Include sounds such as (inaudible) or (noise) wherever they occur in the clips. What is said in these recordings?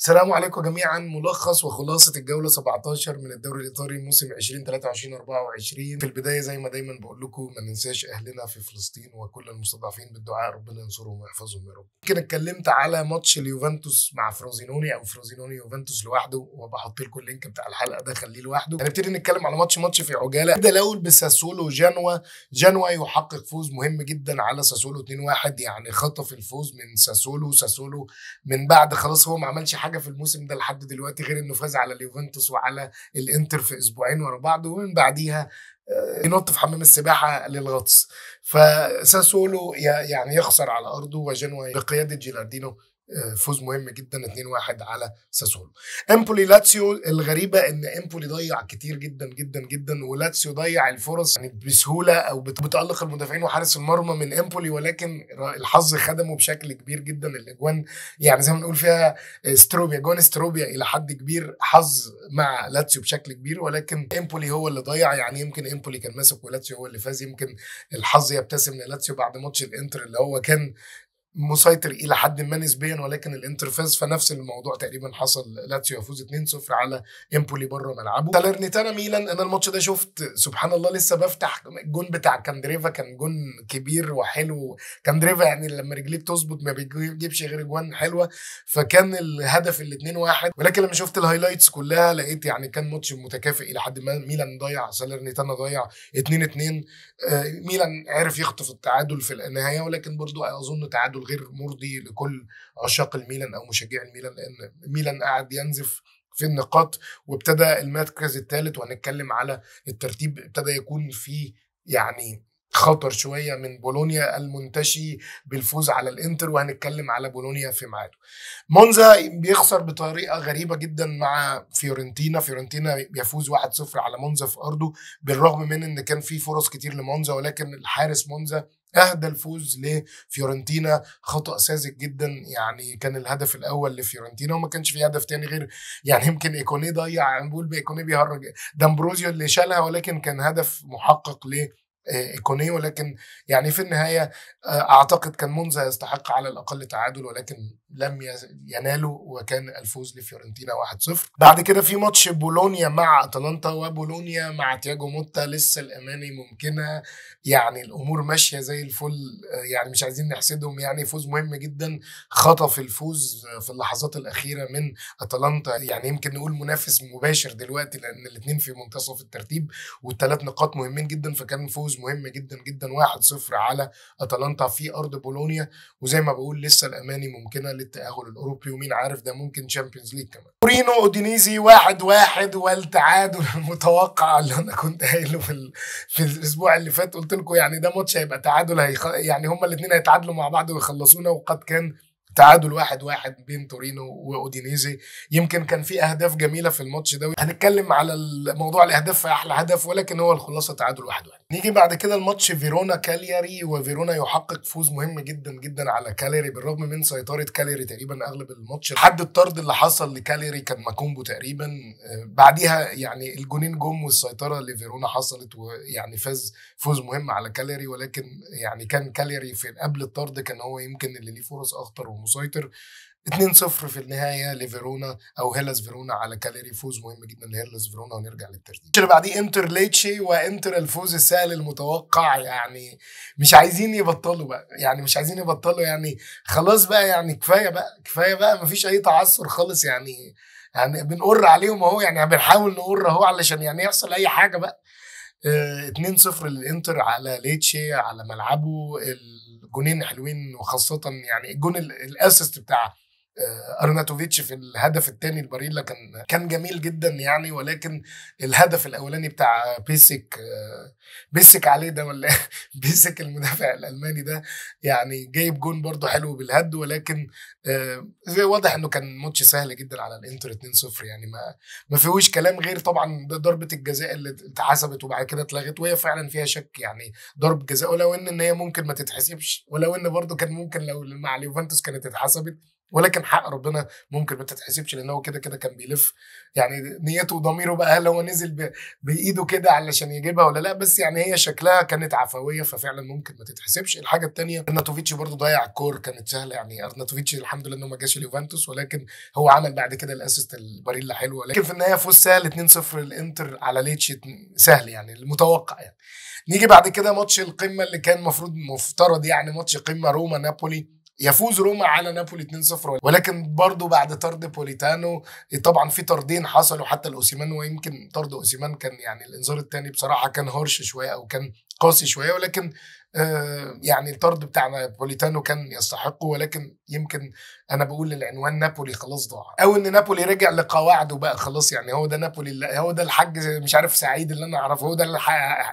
السلام عليكم جميعا ملخص وخلاصة الجولة 17 من الدوري الإيطالي موسم 2023 24 في البداية زي ما دايما بقول لكم ما ننساش أهلنا في فلسطين وكل المستضعفين بالدعاء ربنا ينصرهم ويحفظهم يا رب. يمكن اتكلمت على ماتش اليوفنتوس مع فروزينوني أو فروزينوني يوفنتوس لوحده وبحط لكم ال link بتاع الحلقة ده خليه لوحده. هنبتدي نتكلم على match match في عجالة. نبدا الأول بساسولو جنوا جنوا يحقق فوز مهم جدا على ساسولو 2-1 يعني خطف الفوز من ساسولو ساسولو من بعد خلاص هو ما عملش حاجة في الموسم ده لحد دلوقتي غير إنه فاز على اليوفنتوس وعلى الإنتر في أسبوعين ورا بعض ومن بعديها ينط في حمام السباحة للغطس. فساسولو يعني يخسر على أرضه وجنوا بقيادة جيلاردينو فوز مهم جدا 2-1 على ساسولو. إمبولي لاتسيو الغريبة إن إمبولي ضيع كتير جدا جدا جدا ولاتسيو ضيع الفرص يعني بسهولة أو بتألق المدافعين وحارس المرمى من إمبولي ولكن الحظ خدمه بشكل كبير جدا. الأجوان يعني زي ما نقول فيها ستروبيا جوان ستروبيا إلى حد كبير حظ مع لاتسيو بشكل كبير ولكن إمبولي هو اللي ضيع. يعني يمكن إمبولي كان ماسك ولاتسيو هو اللي فاز. يمكن الحظ يبتسم للاتسيو بعد ماتش الإنتر اللي هو كان مسيطر إلى حد ما نسبيا ولكن الانتر فاز فنفس الموضوع تقريبا حصل. لاتسيو يفوز 2-0 على امبولي بره ملعبه. سالرنيتانا ميلان أنا الماتش ده شفت سبحان الله لسه بفتح الجون بتاع كاندريفا. كان جون كبير وحلو. كاندريفا يعني لما رجليه بتظبط ما بيجيبش غير جوان حلوة. فكان الهدف ال 2-1 ولكن لما شفت ال highlights كلها لقيت يعني كان ماتش متكافئ إلى حد ما. ميلان ضيع سالرنيتانا ضيع 2-2 ميلان عرف يخطف التعادل في النهاية ولكن برضو أظن تعادل غير مرضي لكل عشاق الميلان أو مشجعي الميلان لأن ميلان قاعد ينزف في النقاط وابتدى المركز الثالث وهنتكلم على الترتيب ابتدى يكون في يعني خطر شوية من بولونيا المنتشي بالفوز على الإنتر وهنتكلم على بولونيا في ميعاده. مونزا بيخسر بطريقة غريبة جدا مع فيورنتينا، فيورنتينا يفوز 1-0 على مونزا في أرضه بالرغم من إن كان في فرص كتير لمونزا ولكن الحارس مونزا أهدى الفوز لفيورنتينا. خطأ ساذج جدا يعني كان الهدف الأول لفيورنتينا وما كانش في هدف تاني غير (laughs) يعني يمكن إيكوني ضيع بقول ايكوني بيهرج. دامبروزيو اللي شالها ولكن كان هدف محقق ل ايكوني ولكن يعني في النهاية أعتقد كان مونزا يستحق على الأقل تعادل ولكن لم ينالوا وكان الفوز لفيورنتينا 1-0 بعد كده في ماتش بولونيا مع أتلانتا وبولونيا مع تياجو موتا لسه الأماني ممكنة. يعني الأمور ماشية زي الفل يعني مش عايزين نحسدهم. يعني فوز مهم جدا خطف الفوز في اللحظات الأخيرة من أتلانتا. يعني يمكن نقول منافس مباشر دلوقتي لأن الاثنين في منتصف الترتيب والثلاث نقاط مهمين جدا فكان فوز مهم جدا جدا 1-0 على أتلانتا في أرض بولونيا. وزي ما بقول لسه الأماني ممكنة للتأهل الأوروبي ومين عارف ده ممكن Champions League كمان. تورينو أودينيزي واحد واحد والتعادل (laughs) المتوقع اللي أنا كنت قايله في ال... في الأسبوع اللي فات. قلت لكم يعني ده ماتش هيبقى تعادل هيخ... يعني هما الاثنين هيتعادلوا مع بعض ويخلصونا وقد كان تعادل واحد واحد بين تورينو وأودينيزي. يمكن كان في أهداف جميلة في الماتش ده. هنتكلم على موضوع الأهداف في أحلى هدف ولكن هو الخلاصة تعادل واحد واحد. نيجي بعد كده الماتش فيرونا كالياري وفيرونا يحقق فوز مهم جدا جدا على كالياري بالرغم من سيطرة كالياري تقريبا أغلب الماتش. لحد الطرد اللي حصل لكالياري كان ماكومبو تقريبا. بعديها يعني الجونين جم والسيطرة لفيرونا حصلت ويعني فاز فوز مهم على كالياري ولكن يعني كان كالياري في قبل الطرد كان هو يمكن اللي ليه فرص أخطر ومسيطر 2-0 في النهاية لفيرونا أو هيلاس فيرونا على كالياري فوز مهم جدا لهيلاس فيرونا ونرجع للترتيب. اللي بعديه انتر ليتشي وانتر الفوز السهل المتوقع يعني مش عايزين يبطلوا بقى يعني مش عايزين يبطلوا يعني خلاص بقى يعني كفاية بقى كفاية بقى مفيش أي تعثر خالص يعني يعني بنقر عليهم أهو يعني بنحاول نقر أهو علشان يعني يحصل أي حاجة بقى. آه 2-0 للإنتر على ليتشي على ملعبه. الجونين حلوين وخاصة يعني الجون ال assist بتاع أرناتوفيتش في الهدف الثاني لباريلا كان كان جميل جدا يعني ولكن الهدف الأولاني بتاع بيسيك بيسيك عليه ده ولا (laughs) بيسيك المدافع الألماني ده يعني جايب جون برضه حلو بال head ولكن زي واضح إنه كان ماتش سهل جدا على الإنتر 2-0 يعني ما ما فيهوش كلام غير طبعا ضربة الجزاء اللي اتحسبت وبعد كده اتلغت وهي فعلا فيها شك يعني ضربة جزاء ولو إن إن هي ممكن ما تتحسبش ولو إن برضه كان ممكن لو مع اليوفنتوس كانت اتحسبت ولكن حق ربنا ممكن ما تتحسبش لأن هو كده كده كان بيلف. يعني نيته وضميره بقى هل هو نزل. بإيده كده علشان يجيبها ولا لأ بس يعني هي شكلها كانت عفوية ففعلا ممكن ما تتحسبش. الحاجة الثانية أرناتوفيتش برضو ضيع الكور كانت سهلة. يعني أرناتوفيتش الحمد لله إنه ما جاش اليوفنتوس ولكن هو عمل بعد كده ال assist لباريلا حلوة. لكن في النهاية فوز سهل 2-0 الانتر على ليتشي سهل يعني المتوقع يعني. نيجي بعد كده ماتش القمة اللي كان المفروض مفترض يعني ماتش قمة روما نابولي. يفوز روما على نابولي 2-0 ولكن برضه بعد طرد بوليتانو طبعا في طردين حصلوا حتى الاوسيمان ويمكن طرد أوسيمان كان يعني الإنذار الثاني بصراحة كان هرش شوية أو كان قاسي شوية ولكن آه يعني الطرد بتاع بوليتانو كان يستحقه ولكن يمكن أنا بقول العنوان نابولي خلاص ضاع. أو إن نابولي رجع لقواعده بقى خلاص يعني هو ده نابولي هو ده الحاج مش عارف سعيد اللي أنا أعرفه هو ده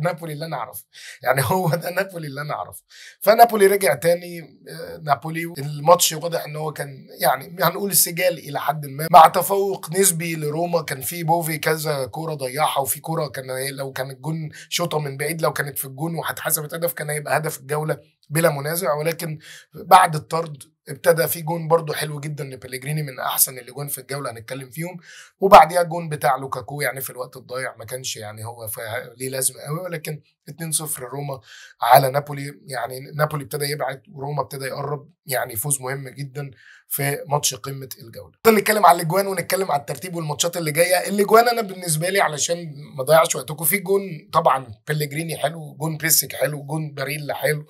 نابولي اللي أنا أعرفه. يعني (laughs) هو ده نابولي اللي أنا أعرفه. فنابولي رجع تاني آه نابولي الماتش واضح إن هو كان يعني هنقول سجال إلى حد ما مع تفوق نسبي لروما. كان في بوفي كذا كورة ضيعها وفي كورة كان لو كان الجون شوطة من بعيد لو كانت في الجون وهتحسبت هدف كان هيبقى هدف الجولة بلا منازع ولكن بعد الطرد ابتدى في جون برضو حلو جدا لبليجريني من أحسن الاجوان في الجولة هنتكلم فيهم. وبعديها جون بتاع لوكاكو يعني في الوقت الضايع ما كانش يعني هو ليه لازمة قوي ولكن 2-0 روما على نابولي. يعني نابولي ابتدى يبعد وروما ابتدى يقرب يعني فوز مهم جدا في ماتش قمة الجولة. نتكلم على الأجوان ونتكلم على الترتيب والماتشات اللي جاية، الأجوان أنا بالنسبة لي علشان ما اضيعش وقتكم في جون طبعا بليجريني حلو، جون بيسك حلو، جون باريلا حلو،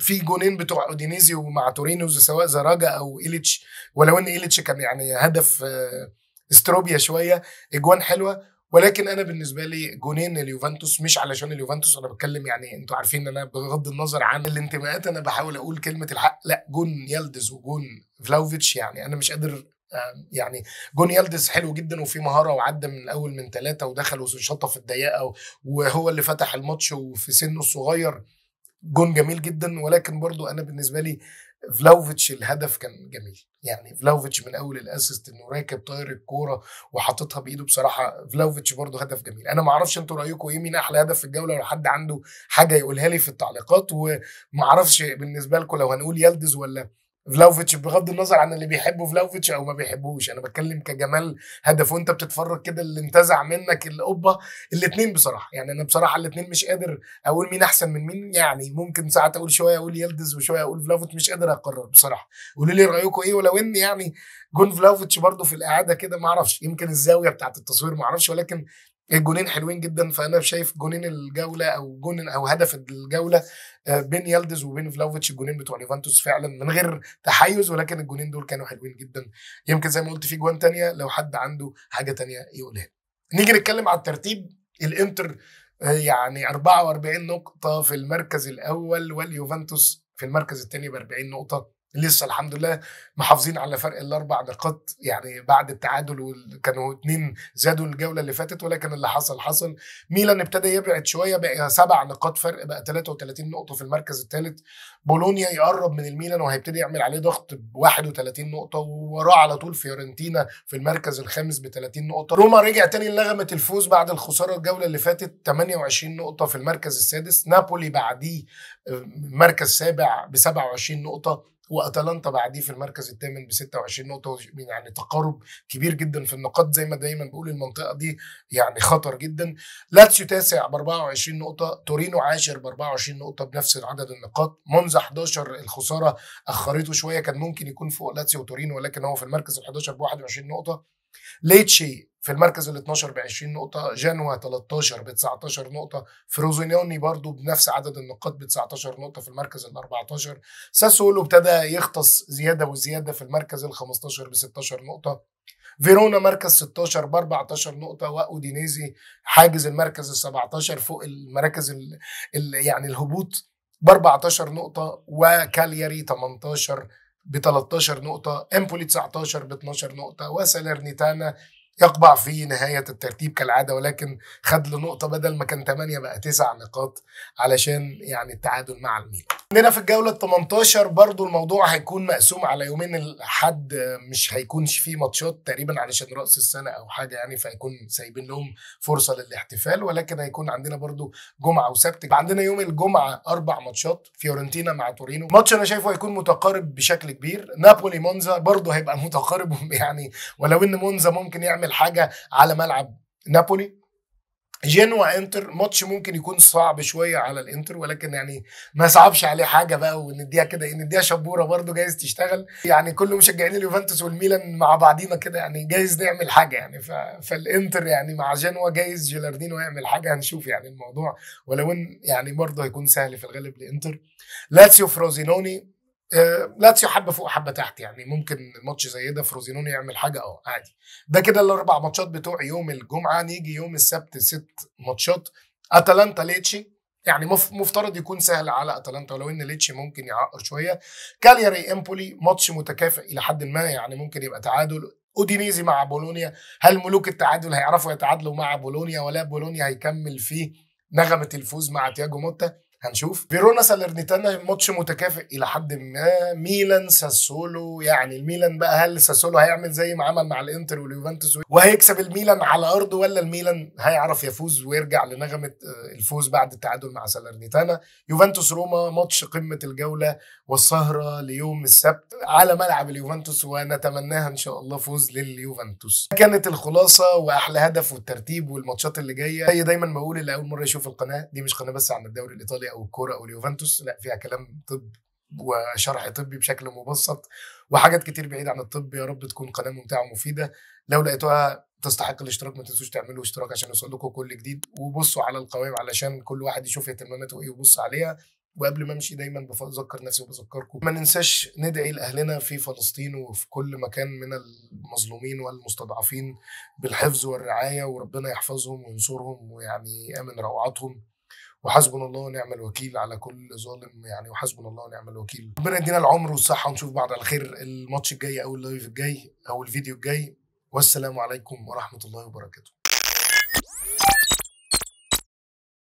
في جونين بتوع أودينيزي ومع تورينو سواء زراجا أو إيليتش ولو إن إيليتش كان يعني هدف إستروبيا شوية، أجوان حلوة. ولكن أنا بالنسبة لي جونين اليوفنتوس مش علشان اليوفنتوس أنا بتكلم يعني أنتوا عارفين إن أنا بغض النظر عن الانتماءات أنا بحاول أقول كلمة الحق. لا جون يلدز وجون فلاوفيتش يعني أنا مش قادر يعني جون يلدز حلو جدا وفي مهارة وعدى من الأول من ثلاثة ودخل وشطه في الضيقه وهو اللي فتح الماتش وفي سنه الصغير. جون جميل جدا ولكن برضو أنا بالنسبة لي فلاوفيتش الهدف كان جميل. يعني فلاوفيتش من أول ال assist إنه راكب طاير الكورة وحاططها بإيده بصراحة فلاوفيتش برضه هدف جميل. أنا ما أعرفش أنتوا رأيكم إيه مين أحلى هدف في الجولة؟ لو حد عنده حاجة يقولها لي في التعليقات وما أعرفش بالنسبة لكم لو هنقول يلدز ولا فلاوفيتش بغض النظر عن اللي بيحبوا فلاوفيتش أو ما بيحبوش أنا بتكلم كجمال هدف وأنت بتتفرج كده اللي انتزع منك القبة الاثنين بصراحة. يعني أنا بصراحة الاثنين مش قادر أقول مين أحسن من مين. يعني ممكن ساعات أقول شوية أقول يلدز وشوية أقول فلاوفيتش مش قادر أقرر بصراحة. قولوا لي رأيكم إيه؟ ولو إن يعني جون فلاوفيتش برده في الإعادة كده ما أعرفش. يمكن الزاوية بتاعت التصوير ما أعرفش ولكن الجونين حلوين جدا فأنا شايف جونين الجولة أو جون أو هدف الجولة بين يلدز وبين فلاوفيتش الجونين بتوع اليوفنتوس فعلا من غير تحيز ولكن الجونين دول كانوا حلوين جدا. يمكن زي ما قلت في جوان تانية لو حد عنده حاجة تانية يقولها نيجي نتكلم على الترتيب. الإنتر يعني 44 نقطة في المركز الأول واليوفنتوس في المركز الثاني ب 40 نقطة. لسه الحمد لله محافظين على فرق الأربع نقاط يعني بعد التعادل كانوا اتنين زادوا الجولة اللي فاتت ولكن اللي حصل حصل. ميلان ابتدى يبعد شوية بقى سبع نقاط فرق بقى 33 نقطة في المركز الثالث بولونيا يقرب من الميلان وهيبتدي يعمل عليه ضغط ب 31 نقطة ووراه على طول فيورنتينا في المركز الخامس ب 30 نقطة. روما رجع تاني لنغمة الفوز بعد الخسارة الجولة اللي فاتت 28 نقطة في المركز السادس. نابولي بعديه مركز سابع ب 27 نقطة. واتلانتا بعديه في المركز الثامن ب 26 نقطة يعني تقارب كبير جدا في النقاط زي ما دايما بقول المنطقة دي يعني خطر جدا. لاتسيو تاسع ب 24 نقطة تورينو عاشر ب 24 نقطة بنفس عدد النقاط. مونزا 11 الخسارة أخرته شوية كان ممكن يكون فوق لاتسيو وتورينو ولكن هو في المركز ال 11 ب 21 نقطة. ليتشي في المركز ال 12 ب 20 نقطة، جنوا 13 ب 19 نقطة، فروزينيوني برضو بنفس عدد النقاط ب 19 نقطة في المركز ال 14، ساسولو ابتدى يغطس زيادة وزيادة في المركز ال 15 ب 16 نقطة، فيرونا مركز 16 ب 14 نقطة وأودينيزي حاجز المركز ال 17 فوق المراكز ال ال يعني الهبوط ب 14 نقطة وكالياري 18 ب 13 نقطة، امبولي 19 ب 12 نقطة، وسالرنيتانا يقبع في نهاية الترتيب كالعادة ولكن خد له نقطة بدل ما كان 8 بقى 9 نقاط علشان يعني التعادل مع الميلان. عندنا في الجولة ال 18 برضو الموضوع هيكون مقسوم على يومين الحد مش هيكونش فيه ماتشات تقريبا علشان رأس السنة أو حاجة يعني فهيكون سايبين لهم فرصة للاحتفال ولكن هيكون عندنا برضو جمعة وسبت. عندنا يوم الجمعة أربع ماتشات فيورنتينا مع تورينو. ماتش أنا شايفه هيكون متقارب بشكل كبير. نابولي مونزا برضو هيبقى متقارب (laughs) يعني ولو إن مونزا ممكن يعمل حاجة على ملعب نابولي. جنوا انتر ماتش ممكن يكون صعب شوية على الانتر ولكن يعني ما صعبش عليه حاجة بقى ونديها كده نديها شبورة برده جايز تشتغل. يعني كل مشجعين اليوفنتوس والميلان مع بعضينا كده يعني جايز نعمل حاجة يعني. ف... فالانتر يعني مع جنوا جايز جيلاردينو يعمل حاجة هنشوف يعني الموضوع. ولو إن يعني برده هيكون سهل في الغالب لإنتر. لاتسيو فروزينوني لاتسيو حبة فوق حبه تحت يعني ممكن ماتش زي ده فروزينوني يعمل حاجة آه عادي. ده كده الأربع ماتشات بتوع يوم الجمعة نيجي يوم السبت ست ماتشات. أتلانتا ليتشي يعني مفترض يكون سهل على أتلانتا ولو إن ليتشي ممكن يعقر شوية. كالياري إمبولي ماتش متكافئ إلى حد ما يعني ممكن يبقى تعادل. أودينيزي مع بولونيا هل ملوك التعادل هيعرفوا يتعادلوا مع بولونيا ولا بولونيا هيكمل في نغمة الفوز مع تياجو موتا؟ هنشوف. فيرونا سالرنيتانا ماتش متكافئ إلى حد ما. ميلان ساسولو يعني الميلان بقى هل ساسولو هيعمل زي ما عمل مع الإنتر واليوفنتوس وهيكسب الميلان على أرضه ولا الميلان هيعرف يفوز ويرجع لنغمة آه، الفوز بعد التعادل مع سالرنيتانا؟ يوفنتوس روما ماتش قمة الجولة والسهرة ليوم السبت على ملعب اليوفنتوس ونتمناها إن شاء الله فوز لليوفنتوس. كانت الخلاصة وأحلى هدف والترتيب والماتشات اللي جاية. زي دايما بقول اللي أول مرة يشوف القناة دي مش قناة بس عن الدوري أو الكورة أو اليوفنتوس لأ فيها كلام طب وشرح طبي بشكل مبسط وحاجات كتير بعيدة عن الطب يا رب تكون قناة ممتعة ومفيدة. لو لقيتوها تستحق الاشتراك ما تنسوش تعملوا اشتراك عشان يوصل لكم كل جديد وبصوا على القوائم علشان كل واحد يشوف اهتماماته إيه ويبص عليها. وقبل ما أمشي دايما بذكر نفسي وبذكركم ما ننساش ندعي لأهلنا في فلسطين وفي كل مكان من المظلومين والمستضعفين بالحفظ والرعاية وربنا يحفظهم وينصرهم ويعني يامن روعاتهم. وحسبنا الله ونعم الوكيل على كل ظالم يعني وحسبنا الله ونعم الوكيل. ربنا يدينا العمر والصحة ونشوف بعض على خير الماتش الجاي أو اللايف الجاي أو الفيديو الجاي. والسلام عليكم ورحمة الله وبركاته.